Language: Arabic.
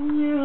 يا